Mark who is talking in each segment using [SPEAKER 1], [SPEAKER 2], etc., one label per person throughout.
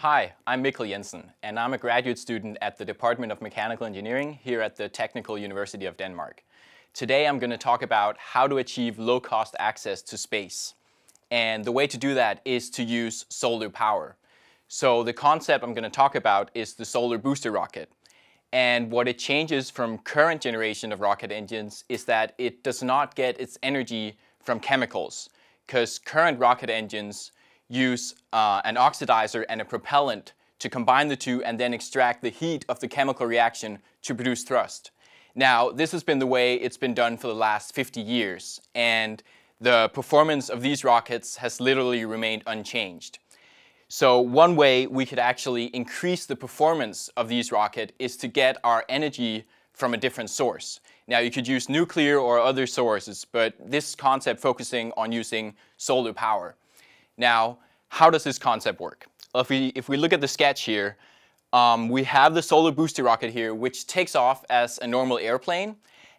[SPEAKER 1] Hi, I'm Mikkel Jensen, and I'm a graduate student at the Department of Mechanical Engineering here at the Technical University of Denmark. Today I'm going to talk about how to achieve low-cost access to space. And the way to do that is to use solar power. So the concept I'm going to talk about is the solar booster rocket. And what it changes from current generation of rocket engines is that it does not get its energy from chemicals, because current rocket engines use uh, an oxidizer and a propellant to combine the two and then extract the heat of the chemical reaction to produce thrust. Now, this has been the way it's been done for the last 50 years, and the performance of these rockets has literally remained unchanged. So one way we could actually increase the performance of these rockets is to get our energy from a different source. Now you could use nuclear or other sources, but this concept focusing on using solar power. Now, how does this concept work? If we, if we look at the sketch here, um, we have the solar booster rocket here, which takes off as a normal airplane,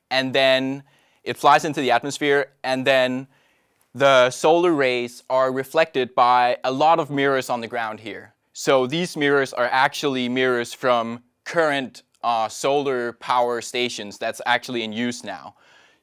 [SPEAKER 1] and then it flies into the atmosphere, and then the solar rays are reflected by a lot of mirrors on the ground here. So these mirrors are actually mirrors from current uh, solar power stations that's actually in use now.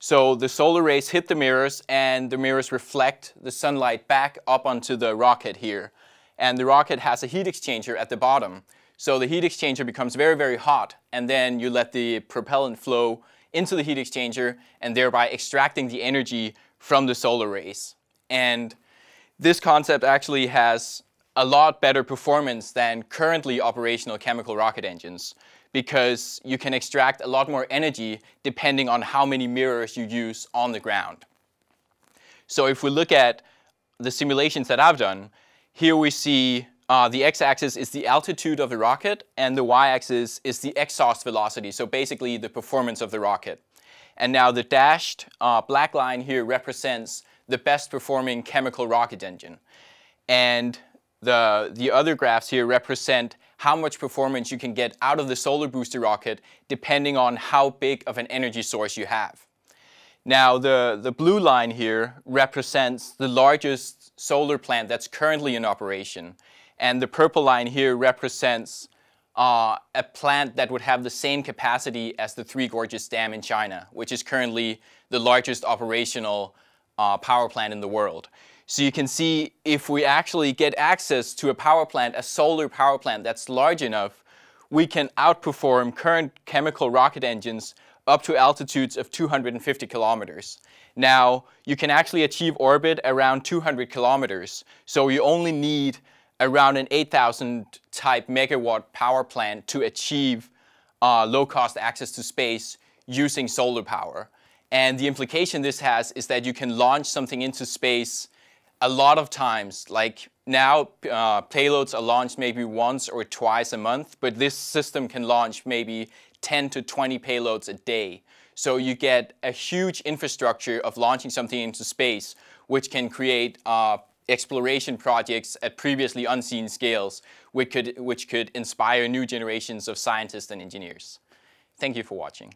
[SPEAKER 1] So the solar rays hit the mirrors and the mirrors reflect the sunlight back up onto the rocket here. And the rocket has a heat exchanger at the bottom. So the heat exchanger becomes very, very hot and then you let the propellant flow into the heat exchanger and thereby extracting the energy from the solar rays. And this concept actually has a lot better performance than currently operational chemical rocket engines because you can extract a lot more energy depending on how many mirrors you use on the ground. So if we look at the simulations that I've done, here we see uh, the x-axis is the altitude of the rocket and the y-axis is the exhaust velocity, so basically the performance of the rocket. And now the dashed uh, black line here represents the best performing chemical rocket engine. And the, the other graphs here represent how much performance you can get out of the solar booster rocket depending on how big of an energy source you have. Now the, the blue line here represents the largest solar plant that's currently in operation. And the purple line here represents uh, a plant that would have the same capacity as the Three Gorges Dam in China, which is currently the largest operational uh, power plant in the world. So you can see if we actually get access to a power plant, a solar power plant that's large enough, we can outperform current chemical rocket engines up to altitudes of 250 kilometers. Now, you can actually achieve orbit around 200 kilometers, so you only need around an 8,000 type megawatt power plant to achieve uh, low-cost access to space using solar power. And the implication this has is that you can launch something into space a lot of times, like now uh, payloads are launched maybe once or twice a month, but this system can launch maybe 10 to 20 payloads a day. So you get a huge infrastructure of launching something into space, which can create uh, exploration projects at previously unseen scales, which could, which could inspire new generations of scientists and engineers. Thank you for watching.